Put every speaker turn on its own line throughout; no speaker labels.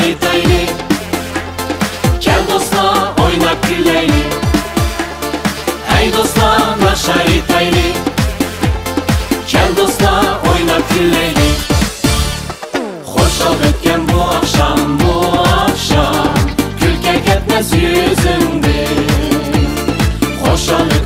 tayli tayli Gel Hey dostla naşayı tayli Gel dostla oynak güleyi Hoşal ötken bu akşam bu akşam. Külkek etmez yüzünde. Hoşal ötken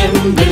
Bim Bim.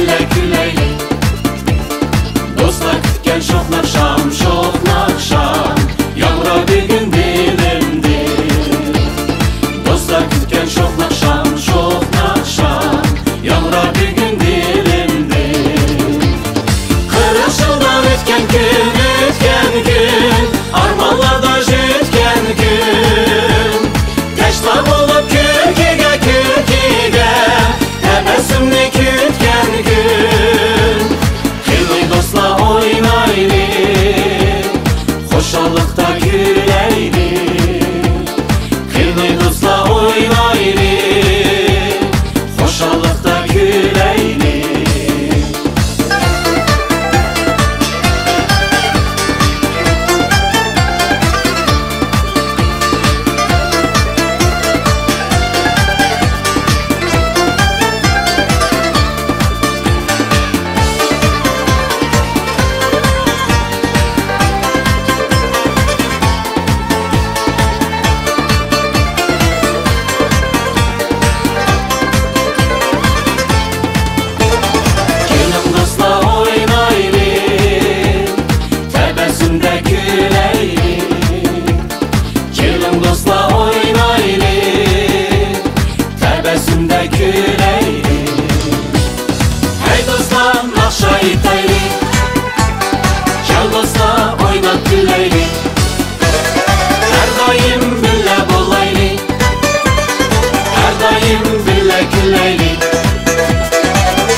güle gülleyli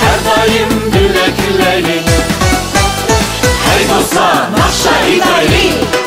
Her daim güle Hey dostlar, naşa idayli